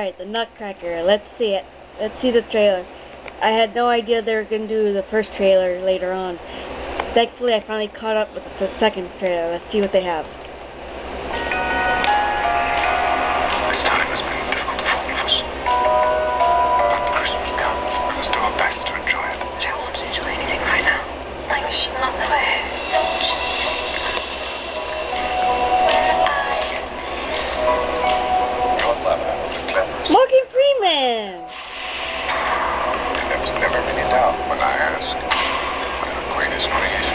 Alright, the Nutcracker. Let's see it. Let's see the trailer. I had no idea they were going to do the first trailer later on. Thankfully, I finally caught up with the second trailer. Let's see what they have. When I asked where the greatest creation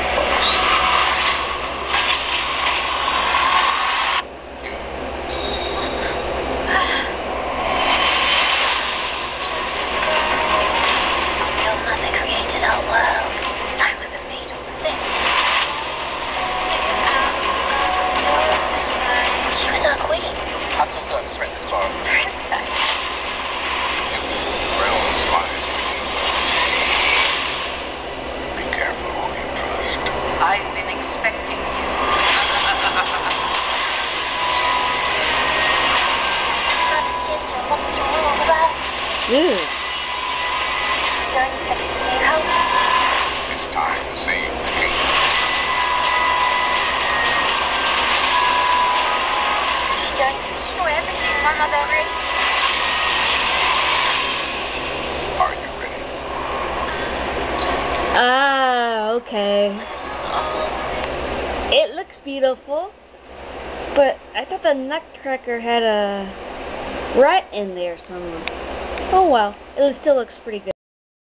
Ah, okay. It looks beautiful, but I thought the Nutcracker had a rat in there somewhere. Oh well, it still looks pretty good.